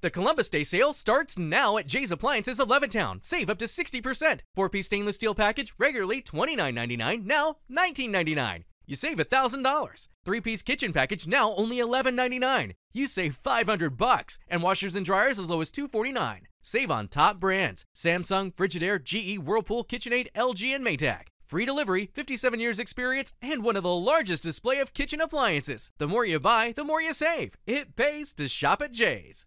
The Columbus Day sale starts now at Jay's Appliances of Levittown. Save up to 60%. Four piece stainless steel package, regularly $29.99, now $19.99. You save $1,000. Three piece kitchen package, now only $11.99. You save 500 bucks. And washers and dryers as low as $249. Save on top brands Samsung, Frigidaire, GE, Whirlpool, KitchenAid, LG, and Maytag. Free delivery, 57 years experience, and one of the largest display of kitchen appliances. The more you buy, the more you save. It pays to shop at Jay's.